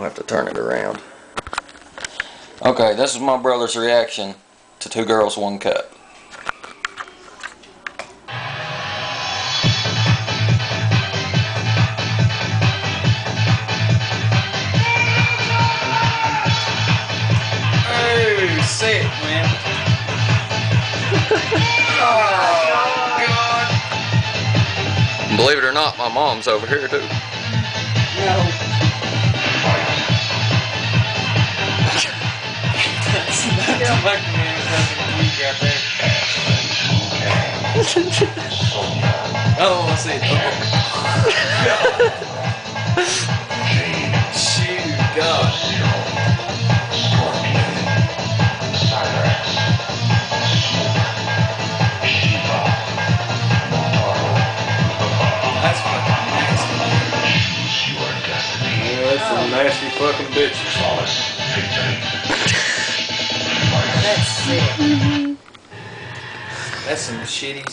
I'll have to turn it around. Okay, this is my brother's reaction to Two Girls, One Cup. Oh, sick, man. oh, Believe it or not, my mom's over here too. No. Like man fucking weak out there. oh, I see. Shoot, God. That's fucking nasty. That's some nasty fucking That's sick. Mm-hmm. That's some shitty